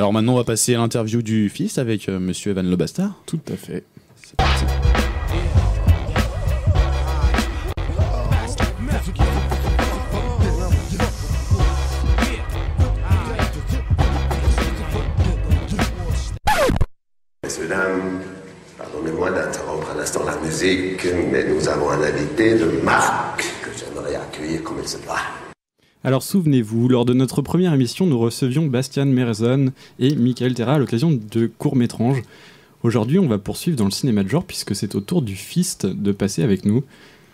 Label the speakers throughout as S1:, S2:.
S1: Alors maintenant, on va passer à l'interview du fils avec euh, Monsieur Evan Lebastard.
S2: Tout à fait.
S1: C'est parti.
S3: Messieurs, dames, pardonnez-moi d'interrompre à l'instant la musique, mais nous avons un invité de marque que j'aimerais accueillir comme il se doit.
S2: Alors souvenez-vous, lors de notre première émission, nous recevions Bastian Merzon et Michael Terra à l'occasion de Courts-Métranges. Aujourd'hui, on va poursuivre dans le cinéma de genre puisque c'est au tour du Fist de passer avec nous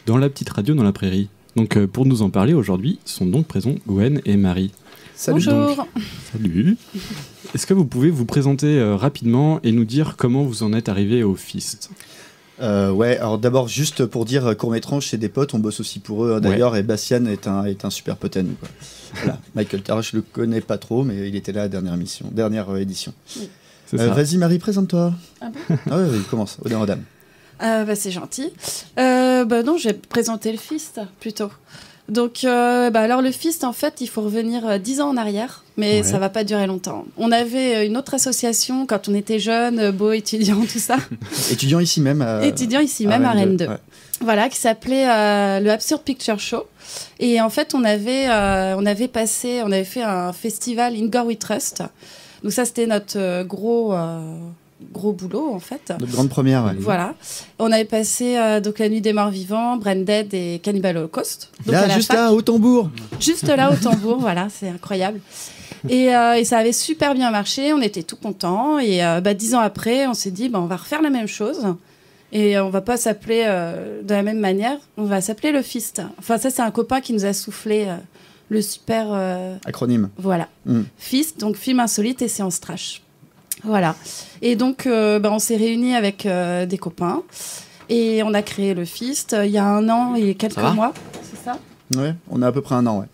S2: dans la petite radio dans la prairie. Donc euh, pour nous en parler aujourd'hui, sont donc présents Gwen et Marie.
S4: Salut Bonjour.
S2: Salut. Est-ce que vous pouvez vous présenter euh, rapidement et nous dire comment vous en êtes arrivé au Fist?
S4: Euh, ouais, alors d'abord, juste pour dire, euh, Court-Métrange, c'est des potes, on bosse aussi pour eux hein, d'ailleurs, et Bastian est un, est un super pote à nous. quoi. Voilà. Michael Tara, je le connais pas trop, mais il était là à la dernière, émission, dernière euh, édition. Euh. Vas-y, Marie, présente-toi.
S5: Ah bon?
S4: Ah ouais, oui, commence, honneur aux dames.
S5: Euh, bah, c'est gentil. Euh, bah non, je vais présenter le Fist plutôt. Donc, euh, bah, alors le Fist, en fait, il faut revenir euh, 10 ans en arrière, mais
S4: Ouais.
S5: ça va pas durer longtemps. On avait euh, une autre association quand on était jeunes, euh, beaux étudiants, tout ça,
S4: Étudiant ici même.
S5: étudiants ici même à Rennes 2.
S4: Ouais.
S5: Voilà, qui s'appelait euh, le Absurd Picture Show. Et en fait, on avait, euh, on avait passé, on avait fait un festival In God We Trust. Donc ça, c'était notre gros, euh, gros boulot en fait.
S4: Notre grande première, ouais.
S5: Voilà. On avait passé euh, donc la nuit des morts vivants, Branded et Cannibal Holocaust. Donc
S4: Là, juste
S5: fac.
S4: là, au tambour.
S5: Juste là au tambour, voilà, c'est incroyable. Et, euh, et ça avait super bien marché, on était tout contents. Et euh, bah, dix ans après, on s'est dit, bah, on va refaire la même chose. Et on va pas s'appeler de la même manière, on va s'appeler le Fist. Enfin, ça, c'est un copain qui nous a soufflé le super.
S4: Acronyme.
S5: voilà.
S4: Mm.
S5: Fist, donc film insolite et séance trash. Voilà. Et donc, euh, bah, on s'est réunis avec euh, des copains et on a créé le Fist euh, il y a un an et quelques
S1: Ça
S5: mois. C'est ça?
S4: Ouais, on a à peu près un an, ouais.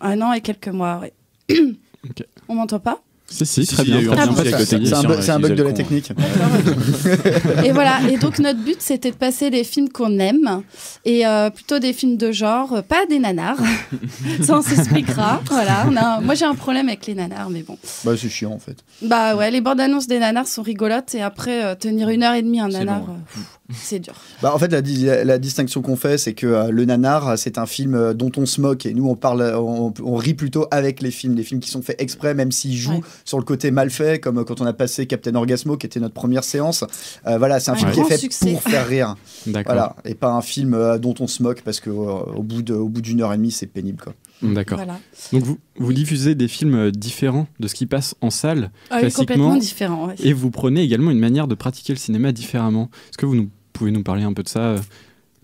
S5: Un an et quelques mois, oui.
S2: Ok.
S5: On m'entend pas?
S2: Si, si, très bien.
S4: C'est un, bug- de la technique.
S5: Et voilà. Et donc, notre but, c'était de passer les films qu'on aime et euh, plutôt des films de genre, euh, pas des nanars. Ça, on s'expliquera. Voilà. On a un- Moi, j'ai un problème avec les nanars, mais bon.
S4: Bah, c'est chiant en fait.
S5: Bah ouais, les bandes annonces des nanars sont rigolotes et après, euh, tenir une heure et demie un nanar,
S1: ouais.
S5: C'est dur.
S4: Bah, en fait, la, di- la- la distinction qu'on fait, c'est que euh, le nanar, c'est un film euh, dont on se moque et nous, on parle, on, on rit plutôt avec les films, les films qui sont faits exprès, même s'ils jouent
S5: Ouais.
S4: sur le côté mal fait, comme euh, quand on a passé Captain Orgasmo, qui était notre première séance. Euh, voilà, c'est un
S5: Un
S4: film qui est fait
S5: succès.
S4: pour faire rire, voilà, et pas un film euh, dont on se moque parce que euh, au bout d'une heure et demie, c'est pénible, quoi.
S2: D'accord.
S5: Voilà.
S2: Donc vous, vous diffusez des films euh, différents de ce qui passe en salle
S5: Ah
S2: Classiquement,
S5: complètement différent. ouais.
S2: et vous prenez également une manière de pratiquer le cinéma différemment. Est-ce que vous nous, pouvez nous parler un peu de ça euh,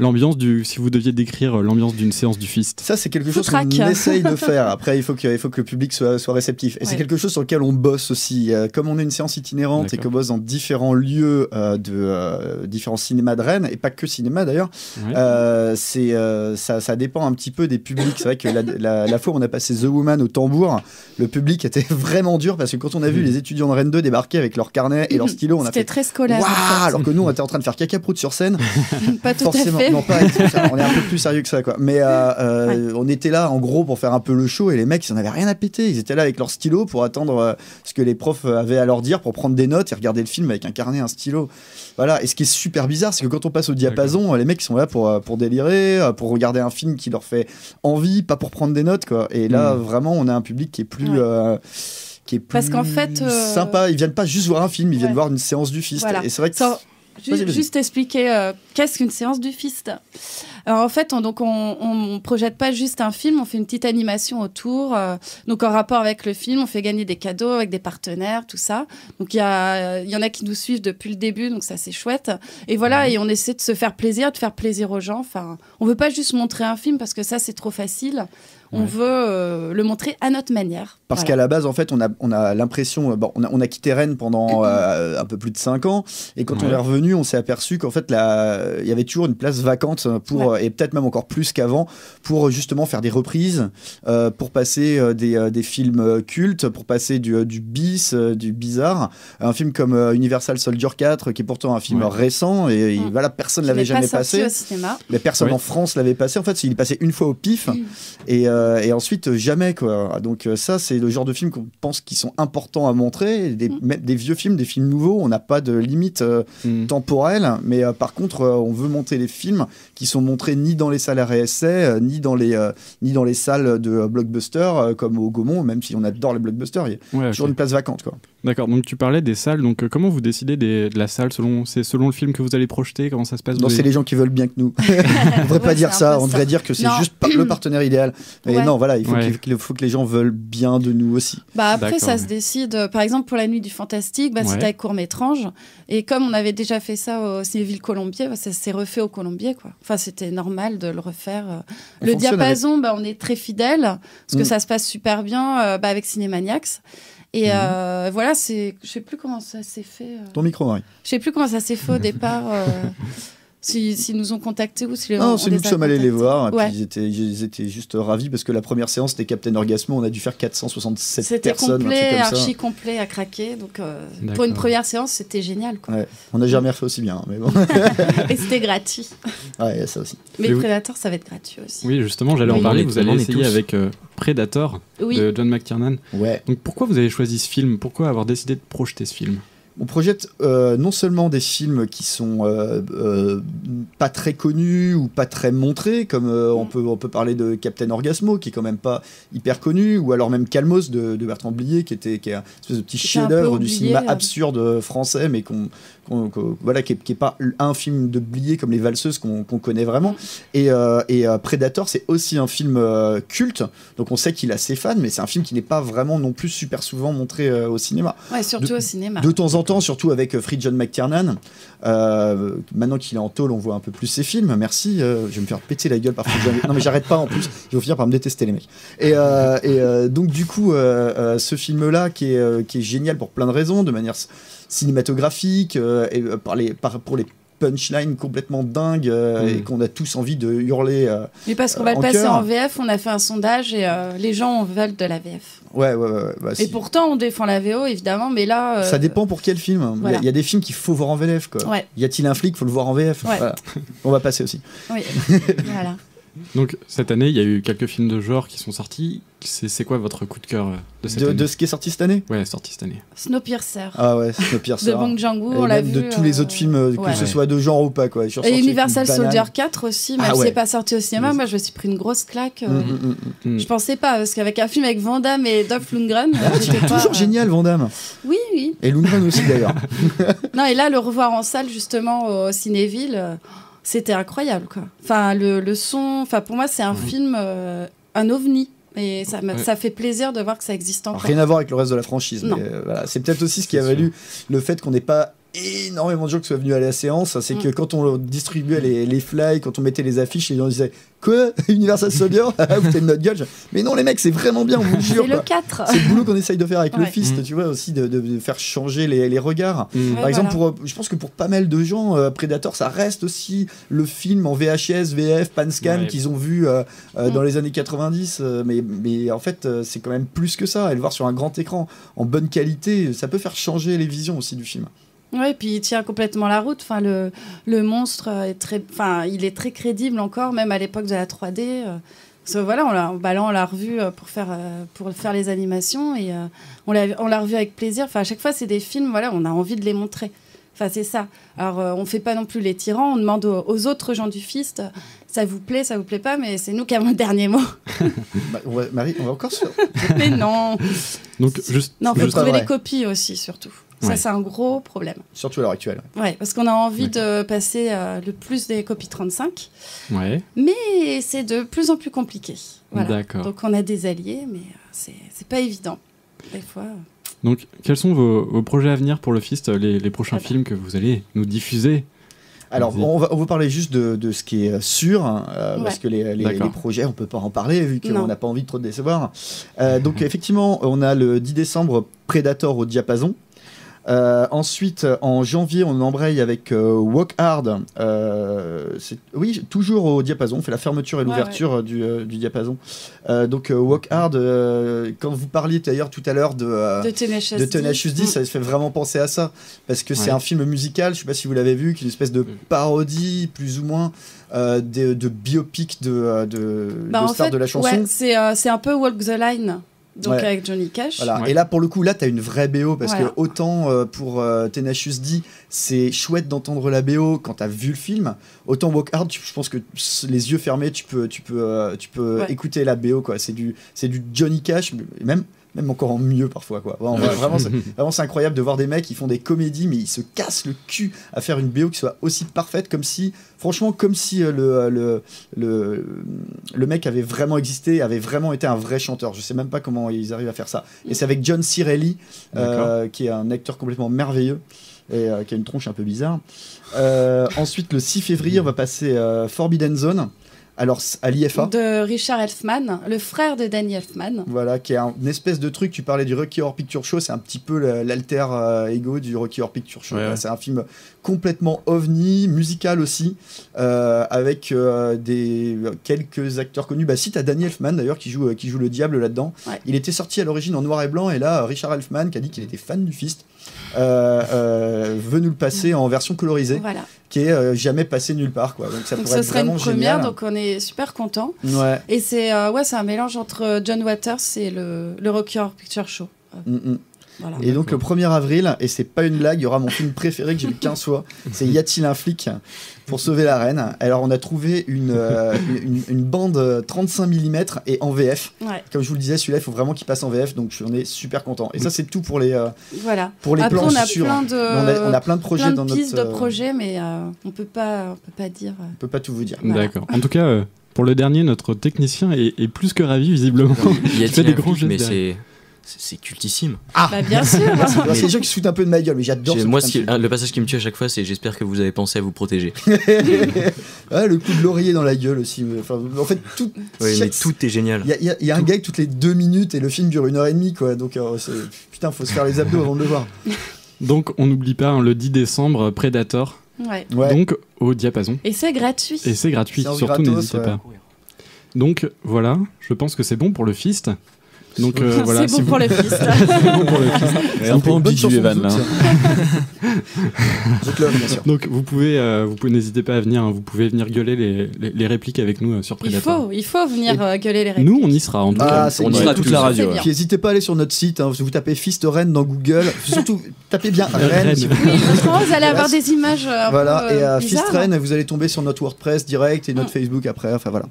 S2: L'ambiance du, si vous deviez décrire euh, l'ambiance d'une séance du Fist.
S4: Ça, c'est quelque chose qu'on essaye de faire. Après, il faut que, il faut que le public soit, soit réceptif. Et c'est quelque chose sur lequel on bosse aussi. Euh, comme on est une séance itinérante et qu'on bosse dans différents lieux euh, de euh, différents cinémas de Rennes, et pas que cinéma d'ailleurs,
S2: Ouais.
S4: euh, c'est, euh, ça, ça dépend un petit peu des publics. C'est vrai que la, la- la fois où on a passé The Woman au tambour, le public était vraiment dur parce que quand on a vu les étudiants de Rennes 2 débarquer avec leur carnet et leur stylo, on a
S5: C'était
S4: fait.
S5: très scolaire. en
S4: Waouh
S5: fait.
S4: Alors que nous, on était en train de faire caca prout sur scène
S5: Pas tout
S4: forcément.
S5: à fait.
S4: Non, pas on est un peu plus sérieux que ça, quoi. Mais euh, euh, on était là, en gros, pour faire un peu le show, et les mecs, ils en avaient rien à péter. Ils étaient là avec leur stylo pour attendre euh, ce que les profs avaient à leur dire, pour prendre des notes et regarder le film avec un carnet, un stylo. Voilà. Et ce qui est super bizarre, c'est que quand on passe au diapason, les mecs, ils sont là pour, pour délirer, pour regarder un film qui leur fait envie, pas pour prendre des notes, quoi. Et là,
S2: Mm.
S4: vraiment, on a un public qui est plus.
S5: Ouais.
S4: euh, qui est plus
S5: Parce qu'en fait, euh,
S4: sympa, ils viennent pas juste voir un film, ils viennent voir une séance du fist.
S5: Voilà.
S4: Et c'est vrai que
S5: Sans- ju-
S4: Vas-y, vas-y.
S5: juste expliquer euh, qu'est-ce qu'une séance du Fist? Alors en fait, on, donc on, on projette pas juste un film, on fait une petite animation autour. euh, donc en rapport avec le film, on fait gagner des cadeaux avec des partenaires, tout ça. Donc il y, a- y en a qui nous suivent depuis le début, donc ça c'est chouette. Et voilà, et on essaie de se faire plaisir, de faire plaisir aux gens. Enfin, on veut pas juste montrer un film parce que ça c'est trop facile. On
S2: Ouais.
S5: veut euh, le montrer à notre manière.
S4: Parce
S5: Voilà.
S4: qu'à la base, en fait, on a, on a l'impression. euh, Bon, on a, on a quitté Rennes pendant euh, un peu plus de 5 ans. Et quand on est revenu, on s'est aperçu qu'en fait, là, il y avait toujours une place vacante pour,
S5: Ouais.
S4: et peut-être même encore plus qu'avant, pour justement faire des reprises, euh, pour passer euh, des, euh, des films cultes, pour passer du, euh, du bis, euh, du bizarre. Un film comme euh, Universal Soldier 4, qui est pourtant un film
S2: Ouais.
S4: récent, et, et voilà, personne
S5: Qui
S4: l'avait
S5: pas
S4: jamais
S5: sorti
S4: passé.
S5: au cinéma.
S4: Mais personne
S2: Ouais.
S4: en France l'avait passé. En fait, il est passé une fois au pif. Et, euh, euh, et ensuite, jamais, quoi. Donc, euh, ça, c'est le genre de films qu'on pense qui sont importants à montrer. Des,
S5: Mm.
S4: même des vieux films, des films nouveaux, on n'a pas de limite euh,
S2: Mm.
S4: temporelle. Mais euh, par contre, euh, on veut monter les films qui sont montrés ni dans les salles à réessai, euh, ni, dans les, euh, ni dans les salles de euh, blockbusters, euh, comme au Gaumont, même si on adore les blockbusters, il y a
S2: Ouais,
S4: toujours une place vacante, quoi.
S2: D'accord, donc tu parlais des salles, donc euh, comment vous décidez des- de la salle selon, C'est selon le film que vous allez projeter Comment ça se passe
S4: Non, c'est les gens qui veulent bien que nous. on devrait pas dire ça, on devrait dire que c'est juste par- le partenaire idéal. Mais
S5: Ouais.
S4: non, voilà, il faut
S2: Ouais.
S4: qu'il il faut que les gens veulent bien de nous aussi.
S5: Bah après, ça se décide. euh, Par exemple, pour la nuit du fantastique, bah,
S2: Ouais.
S5: c'était avec Court Métrange. Et comme on avait déjà fait ça au Cinéville Colombier, bah, ça s'est refait au Colombier. Quoi. Enfin, c'était normal de le refaire. euh.
S4: On
S5: Le diapason, bah, on est très fidèle, parce que
S4: Mm.
S5: ça se passe super bien euh, bah, avec Cinémaniacs. Et
S2: Mhm.
S5: euh, voilà, c'est, je sais plus comment ça s'est fait. euh.
S4: Ton micro, Marie.
S5: Je sais plus comment ça s'est fait au départ. Euh, si- S'ils nous ont contactés ou si
S4: Non,
S5: on,
S4: c'est nous
S5: les
S4: qui sommes allés les voir. et puis
S5: Ouais.
S4: ils, étaient, ils étaient juste ravis parce que la première séance, c'était Captain Orgasmo. On a dû faire 467
S5: C'était
S4: personnes. un truc
S5: complet, archi complet à craquer. Donc, euh, pour une première séance, c'était génial. Quoi.
S4: Ouais. On n'a jamais refait aussi bien, hein, mais bon.
S5: Et c'était gratuit.
S4: ouais, ça aussi.
S5: Mais
S2: vous-
S5: Predator, ça va être gratuit aussi.
S2: Oui, justement, j'allais en
S5: Oui.
S2: parler.
S6: On
S2: Vous allez essayer
S6: tous.
S2: avec euh, Predator
S5: Oui.
S2: de John McTiernan.
S4: Ouais.
S2: Donc pourquoi vous avez choisi ce film? Pourquoi avoir décidé de projeter ce film?
S4: On projette euh, non seulement des films qui sont euh, euh, pas très connus ou pas très montrés, comme on,
S5: Mm.
S4: peut, on peut parler de Captain Orgasmo, qui est quand même pas hyper connu, ou alors même Calmos de, de Bertrand Blier, qui était qui est un espèce de petit chef-d'œuvre du cinéma absurde français, mais qu'on voilà, qui est, qui est pas un film de Blier comme Les Valseuses qu'on qu'on connaît vraiment. Et, euh, et Predator, c'est aussi un film culte, donc on sait qu'il a ses fans, mais c'est un film qui n'est pas vraiment non plus super souvent montré au cinéma.
S5: Ouais, surtout
S4: De-
S5: au cinéma.
S4: De temps en temps, surtout avec euh, Free John McTiernan. Euh, maintenant qu'il est en tôle, on voit un peu plus ses films. Merci. euh, je vais me faire péter la gueule par Free John. Non, mais j'arrête pas en plus. Ils vont finir par me détester, les mecs. Et, donc, du coup, ce film-là, qui est, génial pour plein de raisons, de manière cinématographique, et par les, par, pour les punchlines complètement dingues, euh,
S2: Mm.
S4: et qu'on a tous envie de hurler. euh,
S5: Mais parce qu'on va le passer en VF, on a fait un sondage et euh, les gens veulent de la VF.
S4: Ouais, ouais, ouais. bah,
S5: Et pourtant, on défend la VO, évidemment, mais là. euh,
S4: Ça dépend pour quel film. Il y a-
S5: voilà.
S4: Il y, a des films qu'il faut voir en VF. Quoi.
S5: Ouais.
S4: Y a-t-il un flic Faut le voir en VF.
S5: Ouais.
S4: Voilà. On va passer aussi.
S5: Oui, voilà.
S2: Donc cette année, il y a eu quelques films de genre qui sont sortis. C'est c'est quoi votre coup de cœur euh, de cette
S4: De,
S2: année
S4: de ce qui est sorti cette année?
S2: Ouais, sorti cette année.
S5: Snowpiercer.
S4: Ah ouais, Snowpiercer.
S5: de Bong Joon-ho, on l'a vu.
S4: de tous les
S5: euh,
S4: autres films, euh, que
S5: ouais.
S4: ce soit de genre ou pas. Quoi.
S5: Et Universal. Soldier 4 aussi, même
S4: Ah
S5: si
S4: ouais.
S5: c'est pas sorti au cinéma, moi je me suis pris une grosse claque. euh,
S4: Mm, mm, mm.
S5: Je pensais pas, parce qu'avec un film avec Van Damme et Dolph Lundgren, pas,
S4: Ah, Toujours
S5: euh,
S4: génial, Vandame.
S5: Oui, oui.
S4: Et Lundgren aussi d'ailleurs.
S5: Non, et là, le revoir en salle, justement, au Cinéville, euh, c'était incroyable, quoi. Enfin, le, le son, enfin, pour moi, c'est un film, euh, un ovni. Et ça,
S2: Ouais.
S5: ça fait plaisir de voir que ça existe encore.
S4: Rien à voir avec le reste de la franchise.
S5: Non.
S4: mais, euh, voilà. C'est peut-être aussi ce qui a valu le fait qu'on n'ait pas énormément de gens qui soient venus à la séance. C'est
S5: Mm.
S4: que quand on distribuait les, les flyers, quand on mettait les affiches, les gens disaient Quoi? Universal Soldier Ah, Vous êtes de notre gueule Mais non, les mecs, c'est vraiment bien, on vous le jure.
S5: C'est le
S4: quoi.
S5: 4.
S4: C'est le boulot qu'on essaye de faire avec le
S5: Ouais.
S4: Fist,
S2: Mm.
S4: tu vois, aussi de, faire changer les, les regards.
S2: Hmm.
S4: Par
S5: Ouais,
S4: exemple,
S5: voilà.
S4: pour, euh, je pense que pour pas mal de gens, euh, Predator, ça reste aussi le film en VHS, VF, Panscan
S2: Ouais.
S4: qu'ils ont vu euh, euh,
S5: Mm.
S4: dans les années 90. euh, mais, mais en fait, c'est quand même plus que ça. Et le voir sur un grand écran en bonne qualité, ça peut faire changer les visions aussi du film.
S5: Ouais, puis il tient complètement la route. Enfin, le, le monstre est très, enfin, il est très crédible encore, même à l'époque de la 3D. euh. Parce que voilà, on l'a, bah là, on l'a revu euh, pour faire, euh, pour faire les animations et euh, on l'a, on l'a revu avec plaisir. Enfin, à chaque fois, c'est des films, voilà, on a envie de les montrer. Enfin, c'est ça. Alors, euh, on fait pas non plus les tyrans. On demande aux, aux autres gens du Fist, ça vous plaît, ça vous plaît pas, mais c'est nous qui avons le dernier mot.
S4: Bah, on va- Marie, on va encore sur.
S5: mais non,
S2: Donc juste,
S5: non, faut trouver les copies aussi, surtout. Ça,
S2: Ouais.
S5: c'est un gros problème.
S4: Surtout à l'heure actuelle.
S5: Ouais, parce qu'on a envie de passer euh, le plus des copies 35,
S2: ouais,
S5: mais c'est de plus en plus compliqué. Voilà.
S2: d'accord.
S5: Donc on a des alliés, mais euh, c'est c'est pas évident. Des fois. euh.
S2: Donc quels sont vos, vos projets à venir pour le Fist, les, les prochains
S5: Ah bah.
S2: films que vous allez nous diffuser?
S4: Alors, on va, on va parler juste de, de ce qui est sûr, hein, euh,
S5: Ouais.
S4: parce que les, les- projets, on peut pas en parler, vu qu'on n'a pas envie de trop te décevoir. Euh, donc, effectivement, on a le 10 décembre Predator au diapason. Euh, ensuite, en janvier, on embraye avec euh, Walk Hard. Euh, c'est- oui, toujours au diapason. On fait la fermeture et
S5: Ouais,
S4: l'ouverture du, euh, du diapason. Euh, donc, euh, Walk Hard, euh, quand vous parliez d'ailleurs tout à l'heure de, euh,
S5: De Tenacious
S4: de
S5: D.
S4: Tenacious D,
S5: Mm.
S4: ça fait vraiment penser à ça. Parce que c'est un film musical, je sais pas si vous l'avez vu, qui est une espèce de parodie, plus ou moins, euh, de, de biopic de, de,
S5: Bah,
S4: de
S5: en
S4: stars
S5: fait,
S4: de la chanson.
S5: ouais, c'est euh, c'est un peu Walk the Line, donc
S4: Ouais.
S5: avec Johnny Cash.
S4: Voilà.
S2: Ouais.
S4: Et là, pour le coup, là, tu as une vraie BO parce
S5: Voilà.
S4: que autant euh, pour euh, Tenacious D, c'est chouette d'entendre la BO quand tu as vu le film, autant Walk Hard, tu- je pense que les yeux fermés, tu peux, tu peux, euh, tu peux
S5: Ouais.
S4: écouter la BO. quoi. C'est du, c'est du Johnny Cash, même. Même encore en mieux parfois quoi. Vraiment, vraiment, c'est, vraiment, c'est incroyable de voir des mecs qui font des comédies mais ils se cassent le cul à faire une BO qui soit aussi parfaite comme si franchement comme si euh, le, le, le, le mec avait vraiment existé, avait vraiment été un vrai chanteur. Je sais même pas comment ils arrivent à faire ça. Et c'est avec John Cirelli, euh, qui est un acteur complètement merveilleux et euh, qui a une tronche un peu bizarre. Euh, ensuite, le 6 février, on va passer euh, Forbidden Zone. Alors, à l'IFA.
S5: De Richard Elfman, le frère de Danny Elfman.
S4: Voilà, qui est un, une espèce de truc. Tu parlais du Rocky Horror Picture Show, c'est un petit peu l'alter euh, ego du Rocky Horror Picture Show.
S1: Ouais,
S4: quoi.
S1: ouais.
S4: C'est un film complètement ovni, musical aussi, euh, avec euh, des quelques acteurs connus. Bah, si t'as Danny Elfman d'ailleurs qui joue euh, qui joue le diable là-dedans.
S5: Ouais.
S4: Il était sorti à l'origine en noir et blanc, et là Richard Elfman qui a dit qu'il était fan du Fist. Euh, euh, veut nous le passer en version colorisée,
S5: Voilà.
S4: qui est euh, jamais passé nulle part, quoi. Donc ça
S5: Donc
S4: pourrait
S5: ce
S4: être
S5: serait une
S4: vraiment
S5: première,
S4: génial.
S5: donc on est super content.
S4: Ouais.
S5: Et c'est euh, ouais, c'est un mélange entre John Waters et le, le Rocky Horror Picture Show.
S4: Mm, mm.
S5: Voilà.
S4: Et donc le 1er avril, et c'est pas une blague, il y aura mon film préféré que j'ai vu 15 fois, c'est Y a-t-il un flic pour sauver la reine Alors on a trouvé une, euh, une, une bande euh, 35 mm et en VF.
S5: Ouais,
S4: Comme je vous le disais, celui-là il faut vraiment qu'il passe en VF, donc j'en ai super content. Et ça c'est tout pour les, euh,
S5: voilà.
S4: pour les
S5: Après,
S4: plans
S5: on a plein de,
S4: on, a, on a plein de projets
S5: plein de
S4: dans notre...
S5: de
S4: euh,
S5: projets, mais euh, on peut pas, on peut pas dire.
S4: on peut pas tout vous dire.
S5: Voilà.
S2: D'accord. En tout cas, euh, pour le dernier, notre technicien est, est plus que ravi, visiblement.
S6: Il y a
S2: fait des grands
S6: flic, mais
S2: gestes
S6: c'est c'est cultissime.
S5: Bah bien sûr.
S4: C'est des gens qui se foutent un peu de ma gueule, mais j'adore
S6: Moi, ce qui- le passage qui me tue à chaque fois, c'est j'espère que vous avez pensé à vous protéger.
S4: le coup de l'oreiller dans la gueule aussi. Enfin, en fait, tout.
S6: Mais tout est génial.
S4: Il y a, il y a- il y a un gag toutes les deux minutes et le film dure une heure et demie, quoi. Donc, euh, putain, faut se faire les abdos avant de le voir.
S2: Donc, on n'oublie pas, hein, le 10 décembre, Predator.
S5: Ouais.
S4: Ouais.
S2: Donc, au diapason.
S5: Et c'est gratuit.
S2: Et c'est gratuit, surtout n'hésitez
S4: ouais.
S2: pas. Donc, voilà, je pense que c'est bon pour le fist. Donc, euh, voilà,
S5: c'est
S2: si
S5: bon
S2: vous-
S5: pour le fist.
S2: c'est bon pour le.
S1: Et un peu ambigu, Evan, là.
S2: Donc, vous pouvez, euh, vous pouvez n'hésitez pas à venir, hein, vous pouvez venir gueuler les, les, les répliques avec nous euh, sur
S5: Il
S2: Predator.
S5: faut, il faut venir
S4: Et
S5: euh, gueuler les répliques.
S2: Nous, on y sera, en tout
S4: Ah,
S2: cas.
S1: On
S4: bien.
S1: ira toute la radio.
S4: Puis n'hésitez pas à aller sur notre site, hein, vous tapez Rennes dans Google, surtout tapez bien Rennes.
S2: Rennes.
S4: si vous-
S5: Oui, vous allez avoir des images euh, un
S4: Voilà,
S5: peu
S4: et
S5: euh,
S4: à. Rennes, vous allez tomber sur notre WordPress direct et notre
S5: Mm.
S4: Facebook après, enfin voilà.